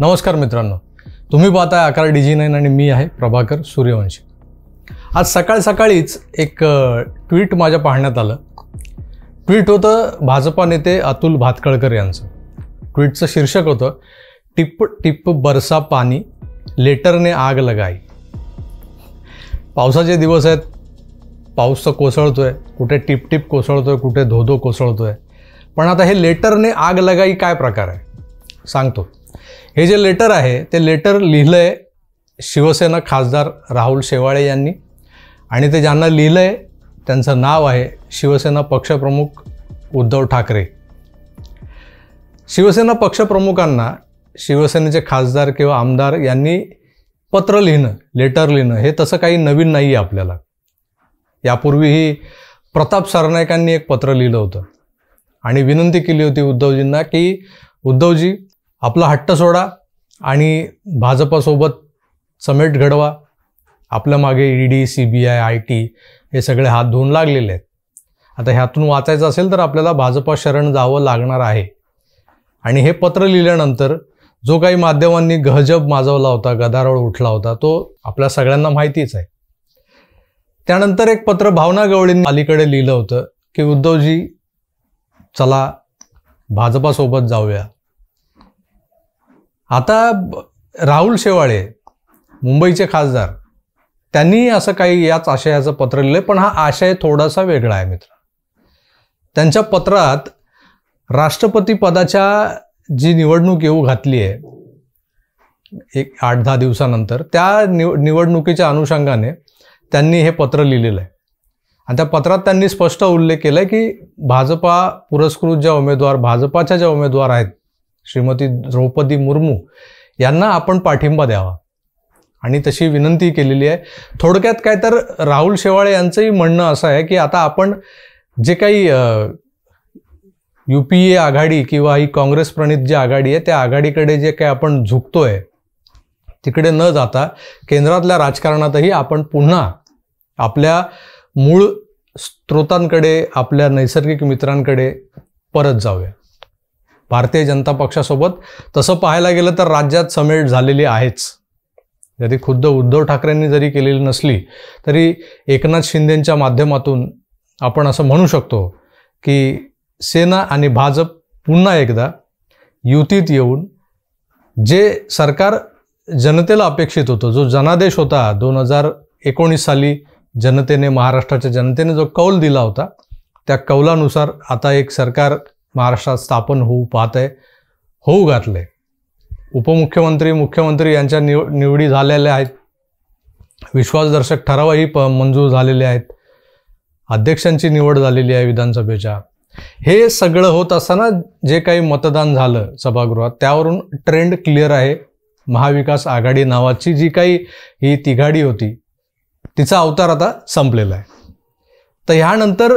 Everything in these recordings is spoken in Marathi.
नमस्कार मित्रांनो. तुम्ही पाहताय आकार डी नाईन आणि मी आहे प्रभाकर सूर्यवंशी. आज सकाळ सकाळीच एक ट्विट माझ्या पाहण्यात आलं. ट्विट होतं भाजपा नेते अतुल भातखळकर यांचं. ट्विटचं शीर्षक होतं टिप टिप बरसा पाणी लेटरने आग लगाई. पावसाचे दिवस आहेत पाऊस तर आहे कुठे टिपटिप कोसळतो आहे कुठे धोधो आहे पण आता हे लेटरने आग लगाई काय प्रकार आहे? सांगतो. हे जे लेटर आहे ते लेटर लिहिलं आहे शिवसेना खासदार राहुल शेवाळे यांनी. आणि ते ज्यांना लिहिलं आहे त्यांचं नाव आहे शिवसेना पक्षप्रमुख उद्धव ठाकरे. शिवसेना पक्षप्रमुखांना शिवसेनेचे खासदार किंवा आमदार यांनी पत्र लिहिणं लेटर लिहिणं हे तसं काही नवीन नाही आहे आपल्याला. यापूर्वीही प्रताप सरनाईकांनी एक पत्र लिहिलं होतं. आणि विनंती केली होती उद्धवजींना की उद्धवजी आपला हट्ट सोडा आणि भाजपासोबत समेट घडवा. आपल्या मागे E D C B I I T हे सगळे हात धुवून लागलेले आहेत. आता ह्यातून वाचायचं असेल तर आपल्याला भाजपा शरण जावं लागणार आहे. आणि हे पत्र लिहिल्यानंतर जो काही माध्यमांनी गहजब माजवला होता गदारोळ उठला होता तो आपल्या सगळ्यांना माहितीच आहे. त्यानंतर एक पत्र भावना गवळींनी अलीकडे लिहिलं होतं की उद्धवजी चला भाजपासोबत जाऊया. आता राहुल शेवाळे मुंबईचे खासदार त्यांनी असं काही याच आशयाचं पत्र लिहिलं पण हा आशय थोडासा वेगळा आहे मित्र. त्यांच्या पत्रात राष्ट्रपती पदाच्या जी निवडणूक येऊ घातली आहे एक आठ दहा दिवसानंतर त्या निव निवडणुकीच्या अनुषंगाने त्यांनी हे पत्र लिहिलेलं आहे. आणि त्या पत्रात त्यांनी स्पष्ट उल्लेख केला आहे की भाजपा पुरस्कृत ज्या उमेदवार भाजपाच्या ज्या उमेदवार आहेत श्रीमती द्रौपदी मुर्मू यांना आपण पाठिंबा द्यावा. आणि तशी विनंती केलेली आहे. थोडक्यात काय तर राहुल शेवाळे यांचंही म्हणणं असं आहे की आता आपण जे काही यू पी ए आघाडी किंवा ही काँग्रेस प्रणित जी आघाडी आहे त्या आघाडीकडे जे काही आपण झुकतोय तिकडे न जाता केंद्रातल्या राजकारणातही आपण पुन्हा आपल्या मूळ स्त्रोतांकडे आपल्या नैसर्गिक मित्रांकडे परत जाऊया. भारतीय जनता पक्षासोबत. तसं पाहायला गेलं तर राज्यात समेट झालेली आहेच. जरी खुद्द उद्धव ठाकरेंनी जरी केलेली नसली तरी एकनाथ शिंदेंच्या माध्यमातून आपण असं म्हणू शकतो की सेना आणि भाजप पुन्हा एकदा युतीत येऊन जे सरकार जनतेला अपेक्षित होतं जो जनादेश होता दोन हजार एकोणीस साली जनतेने महाराष्ट्राच्या जनतेने जो कौल दिला होता त्या कौलानुसार आता एक सरकार महाराष्ट्रात स्थापन होऊ पाहत आहे होऊ घातले उपमुख्यमंत्री मुख्यमंत्री यांच्या निव निवडी झालेल्या आहेत. विश्वासदर्शक ठरावही प मंजूर झालेले आहेत. अध्यक्षांची निवड झालेली आहे विधानसभेच्या. हे सगळं होत असताना जे काही मतदान झालं सभागृहात त्यावरून ट्रेंड क्लिअर आहे. महाविकास आघाडी नावाची जी काही ही तिघाडी होती तिचा अवतार आता संपलेला आहे. तर ह्यानंतर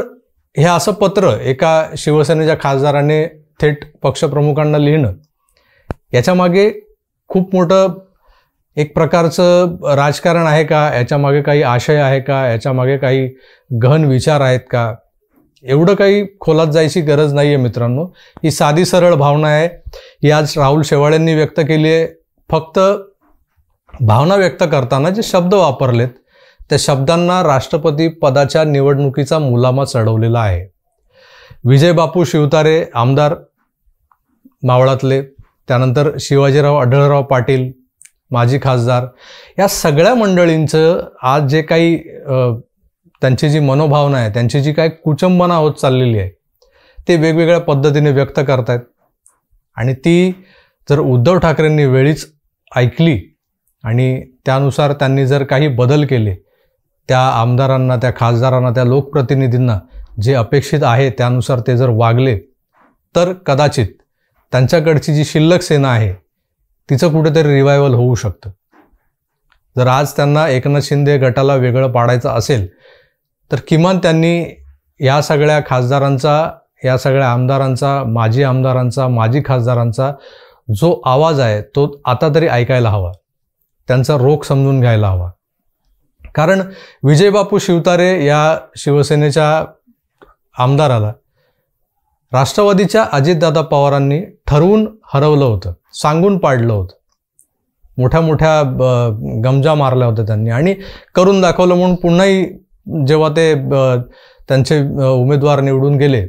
हे असं पत्र एका शिवसेनेच्या खासदाराने थेट पक्षप्रमुखांना लिहिणं याच्यामागे खूप मोठं एक प्रकारचं राजकारण आहे का? याच्यामागे काही आशय आहे का? याच्यामागे काही गहन विचार आहेत का? एवढं काही खोलात जायची गरज नाही आहे मित्रांनो. ही साधी सरळ भावना आहे. ही आज राहुल शेवाळेंनी व्यक्त केली आहे. फक्त भावना व्यक्त करताना जे शब्द वापरलेत त्या शब्दांना राष्ट्रपती पदाच्या निवडणुकीचा मुलामा चढवलेला आहे. विजय बापू शिवतारे आमदार मावळातले त्यानंतर शिवाजीराव आढळराव पाटील माजी खासदार या सगळ्या मंडळींचं आज जे काही त्यांची जी मनोभावना आहे त्यांची जी काही कुचंबना होत चाललेली आहे ते वेगवेगळ्या पद्धतीने व्यक्त करतायत. आणि ती जर उद्धव ठाकरेंनी वेळीच ऐकली आणि त्यानुसार त्यांनी जर काही बदल केले त्या आमदारांना त्या खासदारांना त्या लोकप्रतिनिधींना जे अपेक्षित आहे त्यानुसार ते जर वागले तर कदाचित त्यांच्याकडची जी शिल्लक सेना आहे तिचं कुठेतरी रिवायवल होऊ शकतं. जर आज त्यांना एकनाथ शिंदे गटाला वेगळं पाडायचं असेल तर किमान त्यांनी या सगळ्या खासदारांचा या सगळ्या आमदारांचा माजी आमदारांचा माजी खासदारांचा जो आवाज आहे तो आता तरी ऐकायला हवा. त्यांचा रोख समजून घ्यायला हवा. कारण विजयबापू शिवतारे या शिवसेनेच्या आमदाराला राष्ट्रवादीच्या अजितदादा पवारांनी ठरवून हरवलं होतं सांगून पाडलं होतं. मोठ्या मोठ्या गमजा मारल्या होत्या त्यांनी. आणि करून दाखवलं म्हणून पुन्हाही जेव्हा ते त्यांचे उमेदवार निवडून गेले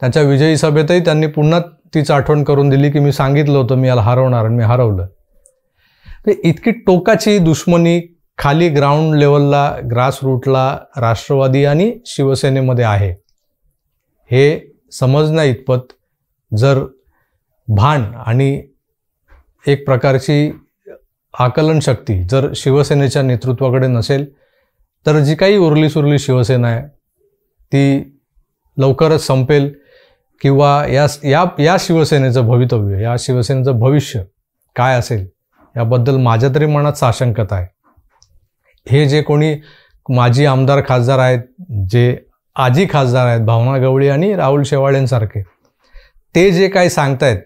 त्यांच्या विजयी सभेतही त्यांनी पुन्हा तीच आठवण करून दिली की मी सांगितलं होतं मी याला हरवणार आणि मी हरवलं. इतकी टोकाची दुश्मनी खाली ग्राउंड लेवलला ग्रास रूटला राष्ट्रवादी आणि शिवसेनेमध्ये आहे. हे समजण्या इतपत. जर भान आणि एक प्रकारची आकलन शक्ती जर शिवसेनेच्या नेतृत्वाकडे नसेल तर जी काही उरली सुरली शिवसेना आहे ती लवकरच संपेल किंवा या या या शिवसेनेचं भवितव्य या शिवसेनेचं भविष्य काय असेल याबद्दल माझ्या तरी मनात साशंकता आहे. हे जे कोणी माजी आमदार खासदार आहेत जे आजी खासदार आहेत भावना गवळी आणि राहुल शेवाळेंसारखे ते जे काही सांगतायत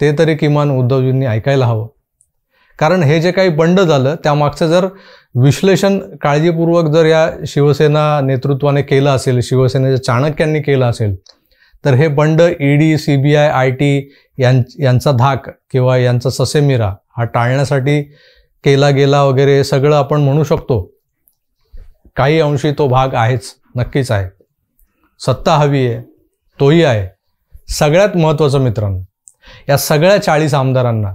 ते तरी किमान उद्धवजींनी ऐकायला हवं. कारण हे जे काही बंड झालं त्यामागचं जर विश्लेषण काळजीपूर्वक जर या शिवसेना नेतृत्वाने केलं असेल शिवसेनेच्या चाणक्यांनी केलं असेल तर हे बंड ED C B I I T यां यांचा धाक किंवा यांचा ससेमिरा हा टाळण्यासाठी केला गेला वगैरे सगळं आपण म्हणू शकतो. काही अंशी तो भाग आहेच नक्कीच आहे. सत्ता हवी आहे तोही आहे. सगळ्यात महत्त्वाचं मित्रांनो या सगळ्या चाळीस आमदारांना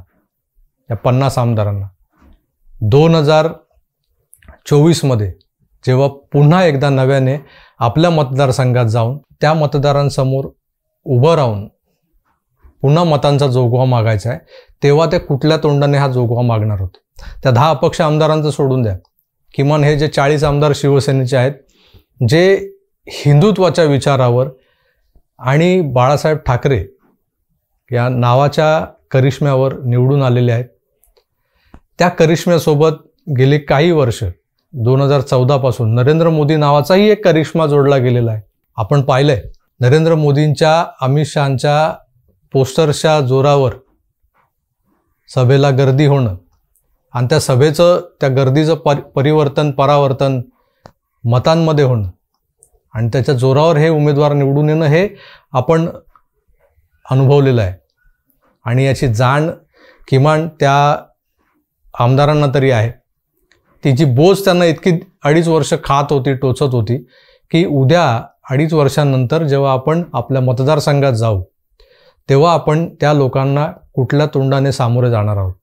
या पन्नास आमदारांना दोन हजार चोवीसमध्ये जेव्हा पुन्हा एकदा नव्याने आपल्या मतदारसंघात जाऊन त्या मतदारांसमोर उभं राहून पुन्हा मतांचा जोगवा मागायचा आहे तेव्हा ते कुठल्या तोंडाने हा जोगवा मागणार होते? त्या दहा अपक्ष आमदारांचं सोडून द्या. किमान हे जे चाळीस आमदार शिवसेनेचे आहेत जे हिंदुत्वाच्या विचारावर आणि बाळासाहेब ठाकरे या नावाच्या करिश्म्यावर निवडून आलेले आहेत. त्या करिश्म्यासोबत गेले काही वर्ष दोन हजार चौदापासून नरेंद्र मोदी नावाचाही एक करिश्मा जोडला गेलेला आहे. आपण पाहिलंय नरेंद्र मोदींच्या अमित शहाच्या पोस्टर्सच्या जोरावर सभेला गर्दी होणं आणि त्या सभेचं त्या गर्दीचं पर परिवर्तन परावर्तन मतांमध्ये होणं आणि त्याच्या जोरावर हे उमेदवार निवडून येणं हे आपण अनुभवलेलं आहे. आणि याची जाण किमान त्या आमदारांना तरी आहे. तिची बोज त्यांना इतकी अडीच वर्ष खात होती टोचत होती की उद्या अडीच वर्षांनंतर जेव्हा आपण आपल्या मतदारसंघात जाऊ तेव्हा आपण त्या लोकांना कुठल्या तोंडाने सामोरे जाणार आहोत?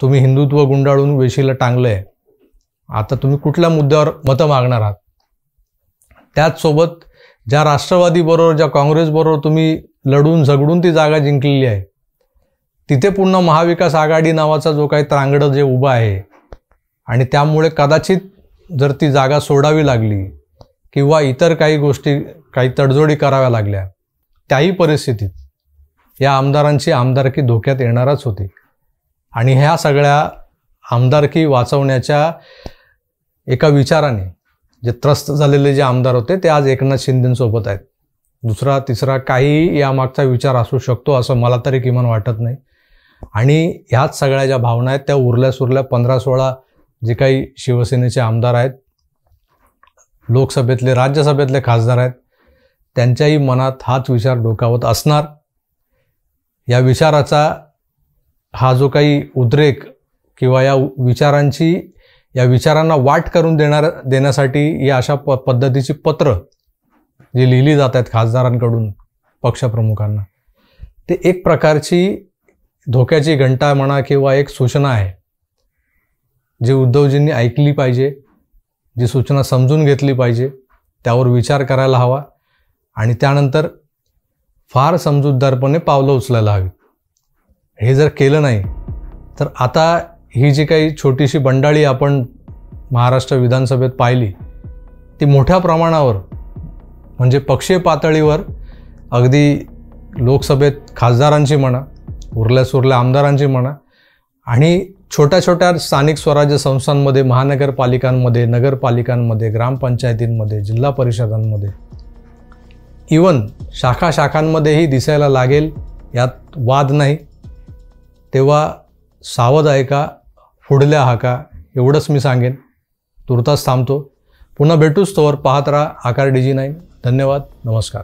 तुम्ही हिंदुत्व गुंडाळून वेशीला टांगलं आहे आता तुम्ही कुठल्या मुद्द्यावर मतं मागणार आहात? त्याचसोबत ज्या राष्ट्रवादीबरोबर ज्या काँग्रेसबरोबर तुम्ही लढून झगडून ती जागा जिंकलेली आहे तिथे पुन्हा महाविकास आघाडी नावाचा जो काही त्रांगडं जे उभं आहे आणि त्यामुळे कदाचित जर ती जागा सोडावी लागली किंवा इतर काही गोष्टी काही तडजोडी कराव्या लागल्या त्याही परिस्थितीत या आमदारांची आमदारकी धोक्यात येणारच होती. आणि ह्या सगळ्या आमदारकी वाचवण्याच्या एका विचाराने जे त्रस्त झालेले जे आमदार होते ते आज एकनाथ शिंदेसोबत आहेत. दुसरा तिसरा काही यामागचा विचार असू शकतो असं मला तरी किमान वाटत नाही. आणि ह्याच सगळ्या ज्या भावना आहेत त्या उरल्या सुरल्या पंधरा सोळा जे काही शिवसेनेचे आमदार आहेत लोकसभेतले राज्यसभेतले खासदार आहेत त्यांच्याही मनात हाच विचार डोकावत असणार. या विचाराचा हा जो काही उद्रेक किंवा या विचारांची या विचारांना वाट करून देणार देण्यासाठी या अशा प पद्धतीची पत्र जी लिहिली जात आहेत खासदारांकडून पक्षप्रमुखांना ते एक प्रकारची धोक्याची घंटा म्हणा किंवा एक सूचना आहे जी उद्धवजींनी ऐकली पाहिजे जी सूचना समजून घेतली पाहिजे त्यावर विचार करायला हवा आणि त्यानंतर फार समजूतदारपणे पावलं उचलायला हवी. हे जर केलं नाही तर आता ही जी काही छोटीशी बंडाळी आपण महाराष्ट्र विधानसभेत पाहिली ती मोठ्या प्रमाणावर म्हणजे पक्षीय पातळीवर अगदी लोकसभेत खासदारांची म्हणा उरल्या सुरल्या आमदारांची म्हणा आणि छोट्या छोट्या स्थानिक स्वराज्य संस्थांमध्ये महानगरपालिकांमध्ये नगरपालिकांमध्ये ग्रामपंचायतींमध्ये जिल्हा परिषदांमध्ये इवन शाखा शाखांमध्येही दिसायला लागेल यात वाद नाही. तेव्हा सावध ऐका पुढल्या हाका एवढंच मी सांगेन. तुर्तास थांबतो. पुन्हा भेटूच तोवर पाहत राहा आकार डी जी नाईन. धन्यवाद. नमस्कार.